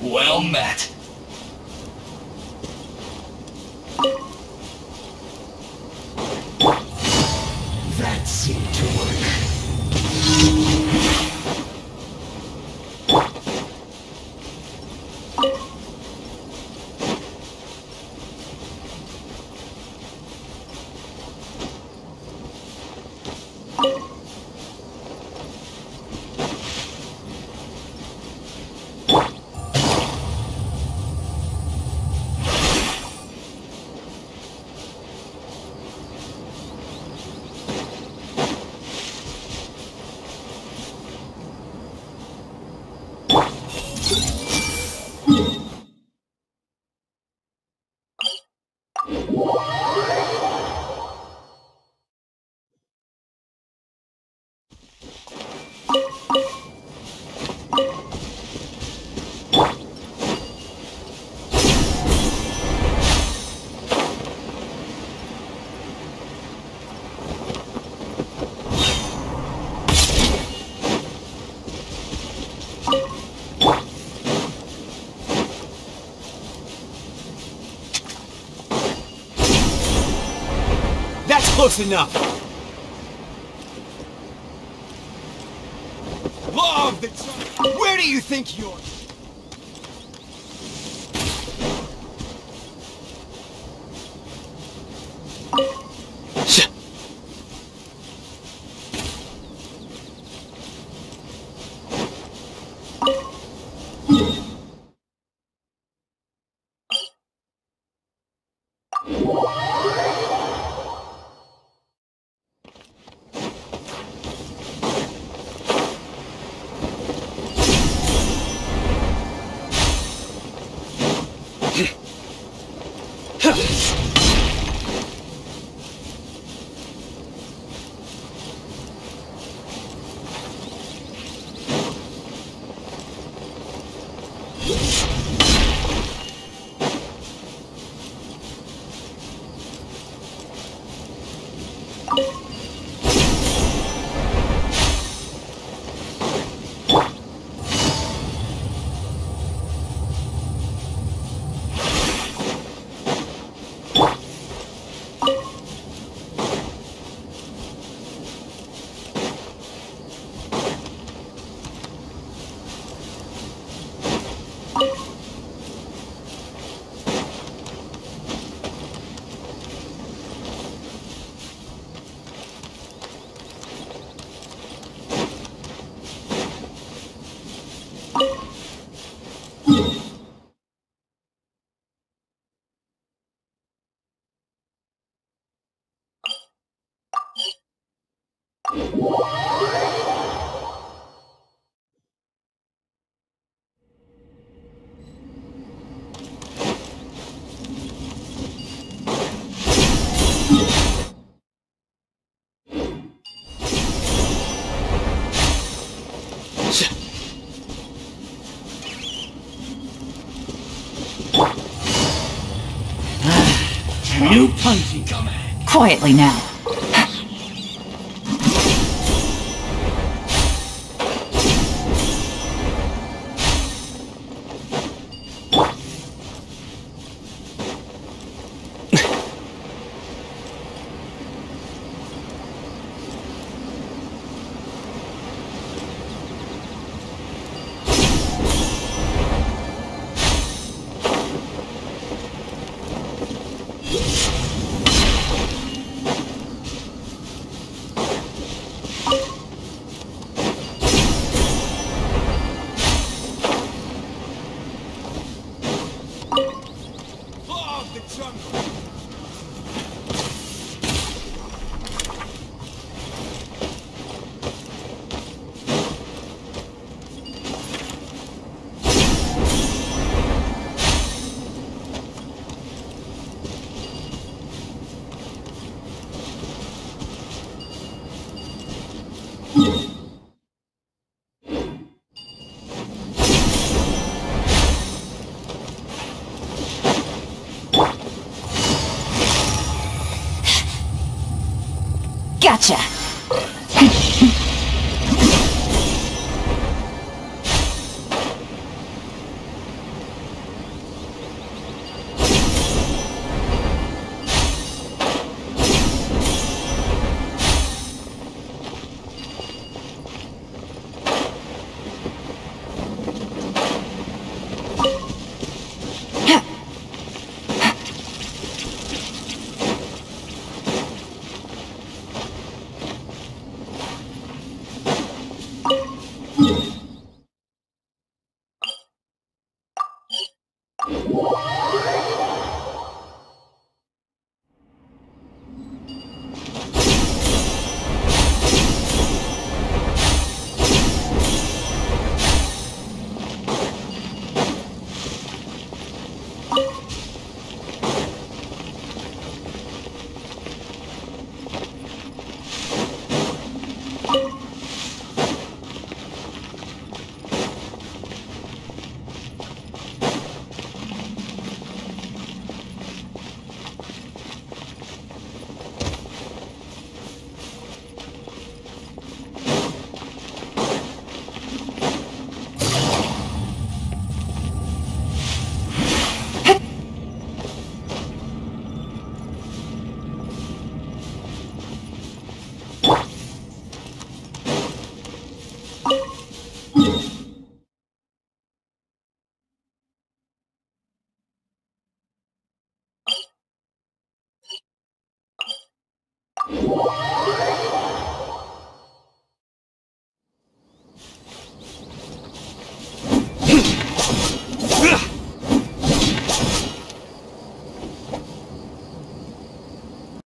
well met. Close enough. Law the. Where do you think you're? New. Command. Quietly now. Gotcha! Whoa. You